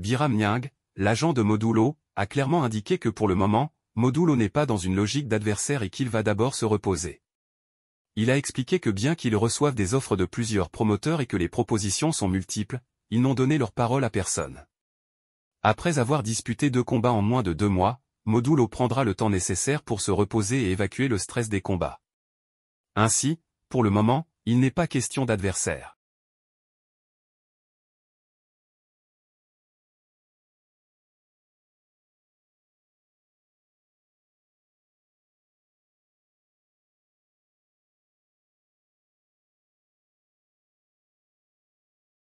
Biram Nyang, l'agent de Modulo, a clairement indiqué que pour le moment, Modulo n'est pas dans une logique d'adversaire et qu'il va d'abord se reposer. Il a expliqué que bien qu'ils reçoivent des offres de plusieurs promoteurs et que les propositions sont multiples, ils n'ont donné leur parole à personne. Après avoir disputé deux combats en moins de deux mois, Modulo prendra le temps nécessaire pour se reposer et évacuer le stress des combats. Ainsi, pour le moment, il n'est pas question d'adversaire.